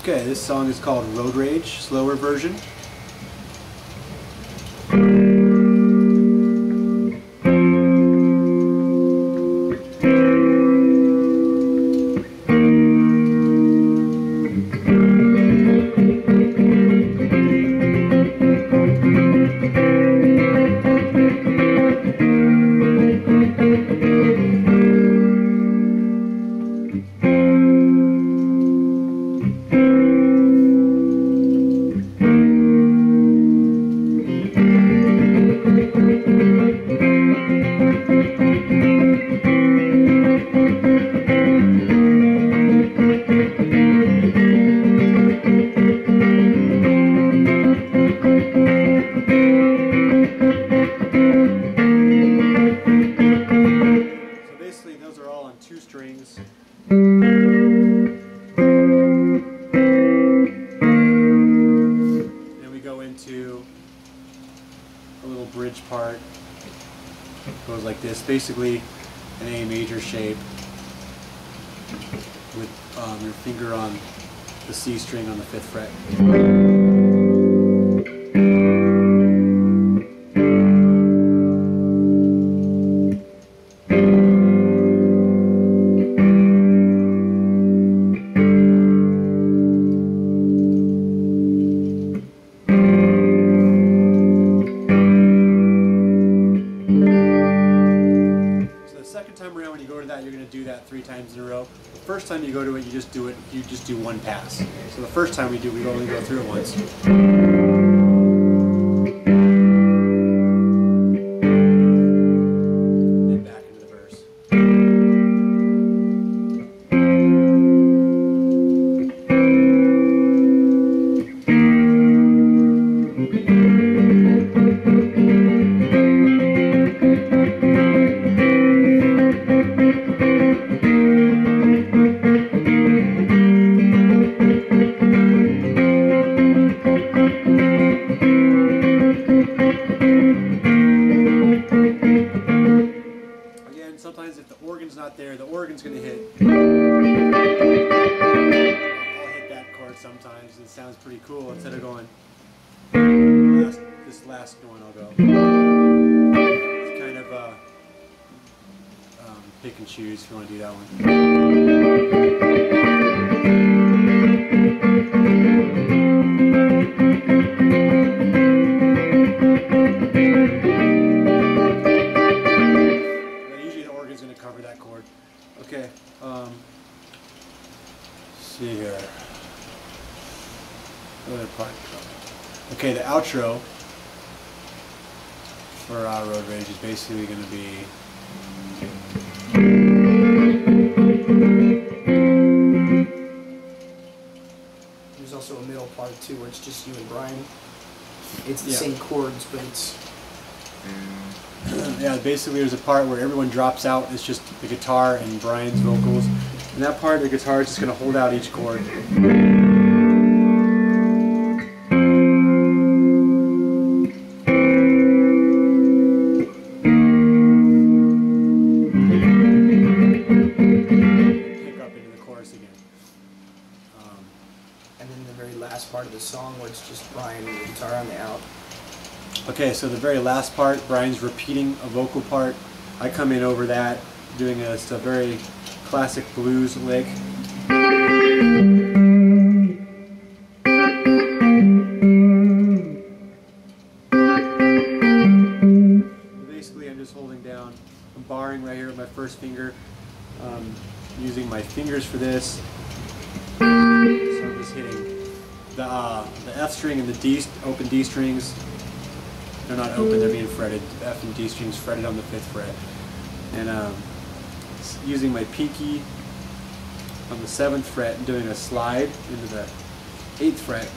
Okay, this song is called Road Rage, slower version. Goes like this, basically an A major shape with um, your finger on the C string on the fifth fret. When you go to that, you're going to do that three times in a row. The first time you go to it, you just do it, you just do one pass. So the first time we do, we only go through it once. Sometimes if the organ's not there, the organ's going to hit. I'll hit that chord sometimes. It sounds pretty cool. Instead of going last, this last one, I'll go. It's kind of uh, um, pick and choose if you want to do that one. Other? Okay, the outro for uh, Road Rage is basically going to be. There's also a middle part too where it's just you and Brian. It's the Yeah. same chords, but it's yeah, basically there's a part where everyone drops out. It's just the guitar and Brian's vocals. And that part, the guitar is just going to hold out each chord. And the guitar on the out. Okay, so the very last part, Brian's repeating a vocal part. I come in over that, doing a, a very classic blues lick. Basically, I'm just holding down, I'm barring right here with my first finger, um, using my fingers for this. The, F string and the D, open D strings they're not open, they're being fretted. F and D strings fretted on the fifth fret. And um, using my pinky on the seventh fret and doing a slide into the eighth fret.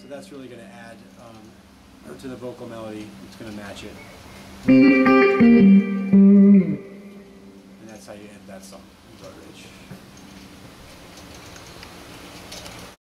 So that's really going to add um, to the vocal melody. It's going to match it. And that's how